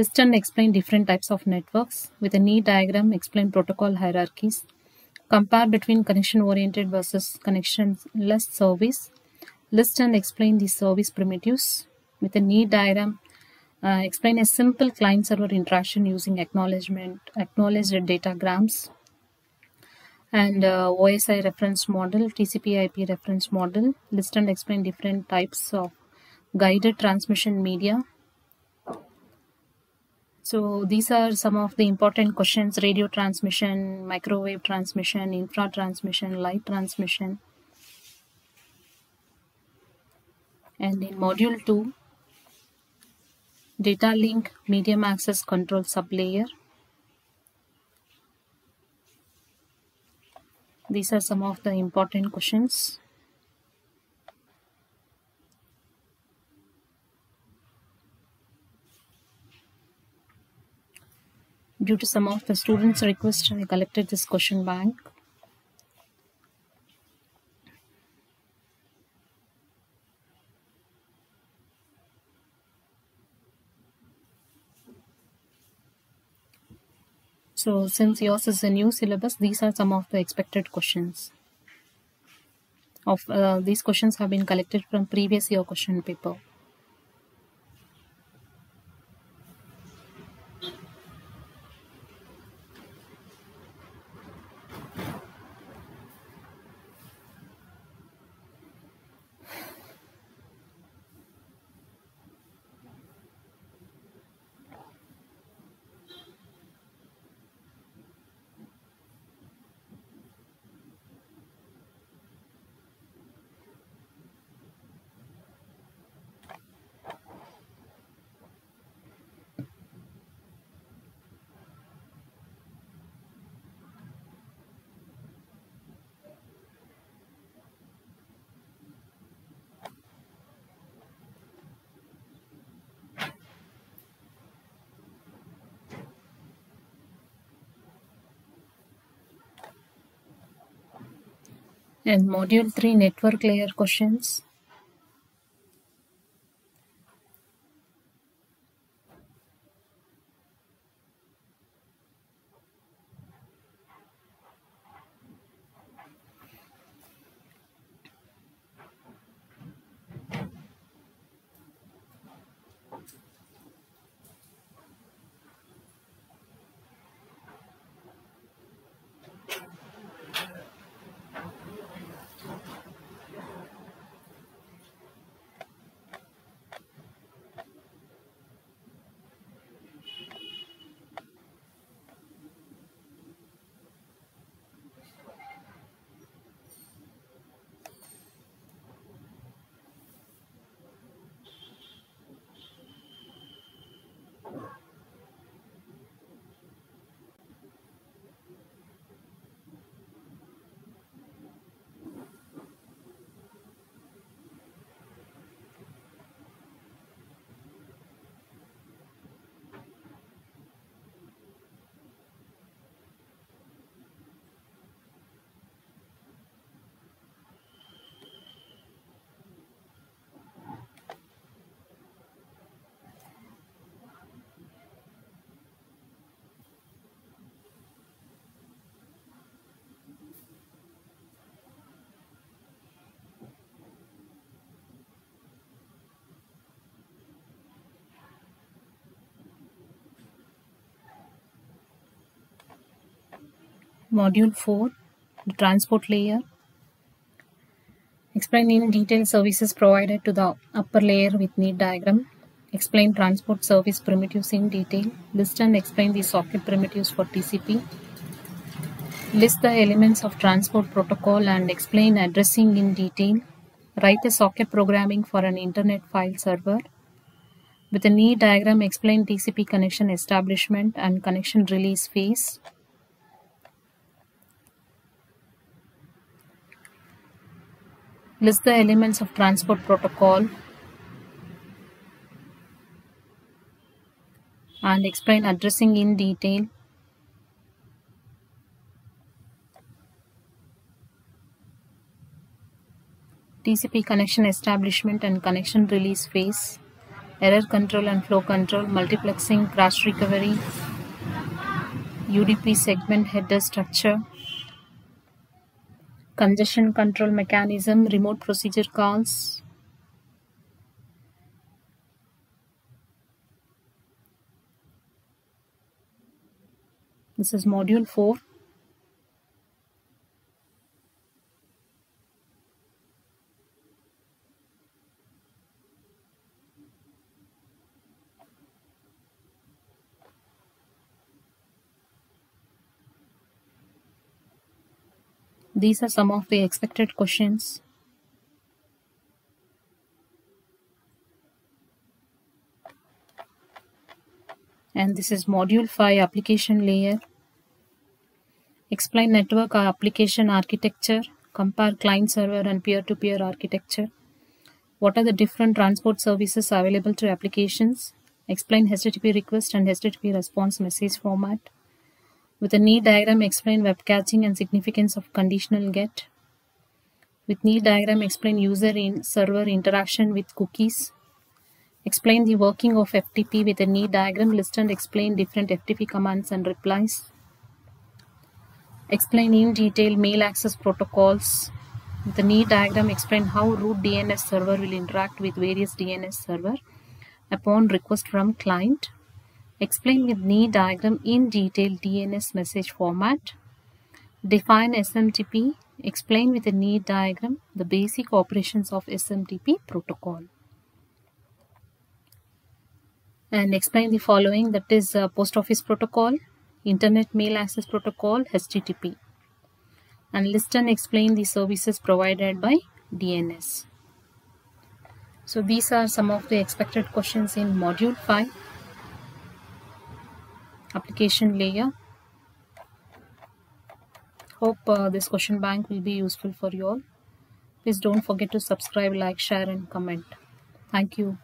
List and explain different types of networks. With a need diagram, explain protocol hierarchies. Compare between connection-oriented versus connectionless service. List and explain the service primitives. With a need diagram, uh, explain a simple client-server interaction using acknowledgement, acknowledged datagrams, and uh, OSI reference model, TCP IP reference model. List and explain different types of guided transmission media. So these are some of the important questions, radio transmission, microwave transmission, infra transmission, light transmission. And in module 2, data link medium access control sublayer. These are some of the important questions. Due to some of the students' request, I collected this question bank. So since yours is a new syllabus, these are some of the expected questions. Of uh, these questions have been collected from previous year question paper. And module 3 network layer questions. Module 4 the transport layer. Explain in detail services provided to the upper layer with need diagram. Explain transport service primitives in detail. List and explain the socket primitives for TCP. List the elements of transport protocol and explain addressing in detail. Write a socket programming for an internet file server. With a need diagram, explain TCP connection establishment and connection release phase. List the elements of transport protocol and explain addressing in detail. TCP connection establishment and connection release phase. error control and flow control, multiplexing, crash recovery, UDP segment header structure, congestion control mechanism, remote procedure calls, This is module 4. These are some of the expected questions. And this is module 5 application layer. Explain network application architecture. Compare client server and peer-to-peer -peer architecture. What are the different transport services available to applications? Explain HTTP request and HTTP response message format. With a need diagram, explain web caching and significance of conditional get. With need diagram, explain user in server interaction with cookies. Explain the working of FTP with a need diagram. List and explain different FTP commands and replies. Explain in detail mail access protocols. With a need diagram, explain how root DNS server will interact with various DNS server upon request from client. Explain with need diagram in detail DNS message format. Define SMTP. Explain with a need diagram the basic operations of SMTP protocol. And explain the following that is uh, post office protocol, internet mail access protocol, HTTP. And list and explain the services provided by DNS. So these are some of the expected questions in module 5 application layer. Hope uh, this question bank will be useful for you all. Please don't forget to subscribe like share and comment. Thank you